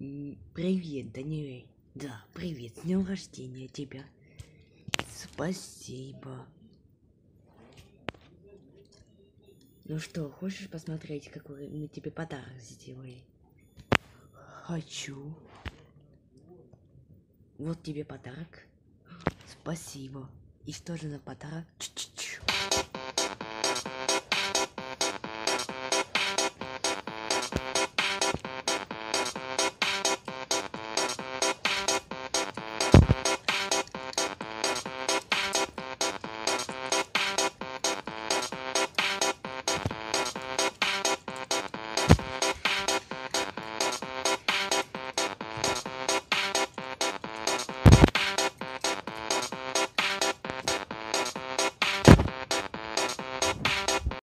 Привет, Даниэль. Да, привет, с днем рождения тебя. Спасибо. Ну что, хочешь посмотреть, какой мы тебе подарок сделали? Хочу. Вот тебе подарок. Спасибо. И что же за подарок? Ч-ч-ч.